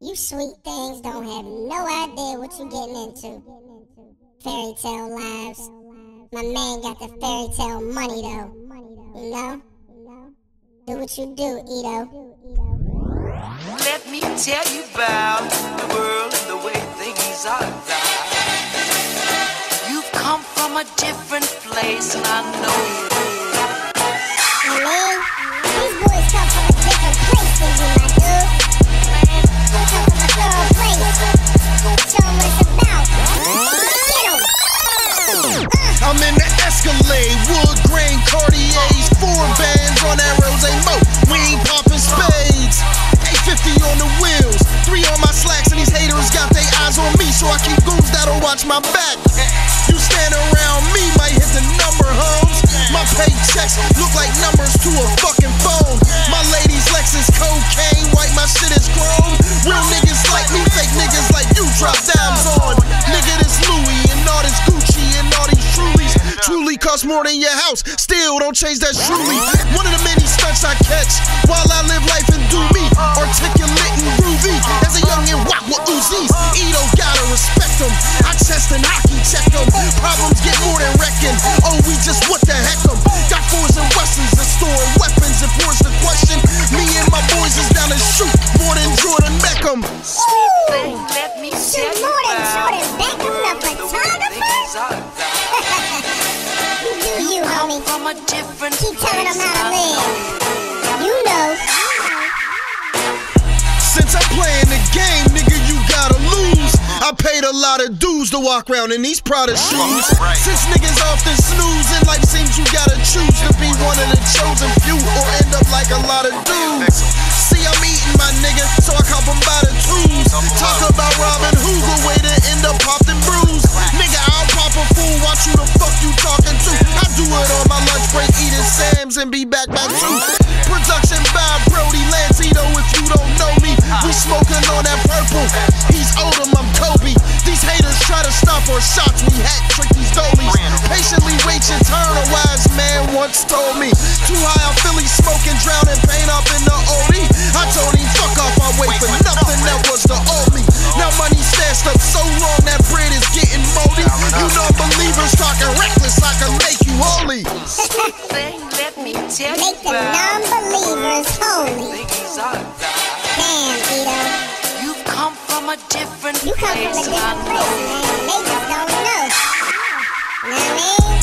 You sweet things don't have no idea what you're getting into. Fairy tale lives. My man got the fairy tale money though. You know? Do what you do, Ito. Let me tell you about the world and the way things are now. You've come from a different place, and I know. Watch my back. You stand around me, might hit the number, homes. My paychecks look like numbers to a fucking phone. My lady's Lexus cocaine, white, my shit is chrome. Real niggas like me, fake niggas like you drop dimes on. Nigga, this Louis and all this Gucci and all these Trulies. Truly cost more than your house. Still don't change that truly. One of the many stunts I catch while I live life and do me. Articulate Jordan Beckham. Thing, let me Shoot tell you more than about Jordan Beckham, the the way things photographer. You do you, homie. from a different Keep telling them how to I live. You know. Since I'm playing the game, nigga, you gotta lose. I paid a lot of dues to walk around in these Prada shoes. Since niggas often snooze, and be back by two. Production by Brodie Lancito, if you don't know me. We smoking on that purple. He's Odom, I'm Kobe. These haters try to stop our shots. We hat trick these goalies. Patiently wait your turn. A wise man once told me. Too high on Philly smoking, drowning pain up in the OD. I told him, fuck off, I wait for nothing that was the old me. Now money stashed up so long that bread is getting moldy. You know believers talking reckless, let me tell you Make the about non-believers holy. things are now. Damn, Ito. You've come from a different You come from a place, different place, man. They just don't know. Know what I mean?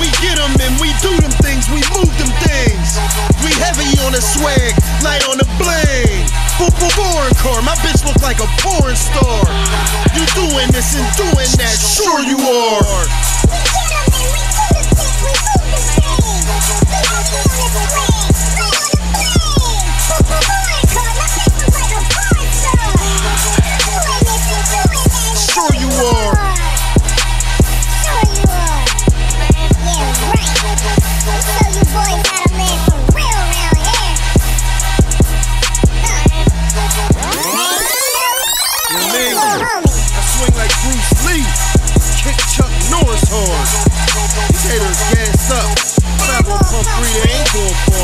We get them and we do them things, we move them things. We heavy on the swag, light on the bling. Boop, boop, foreign car, my bitch look like a porn star. You doing this and doing that, sure you are. swing like Bruce Lee. Kick Chuck Norris hard. Haters gas up. But I won't pump three, they ain't going for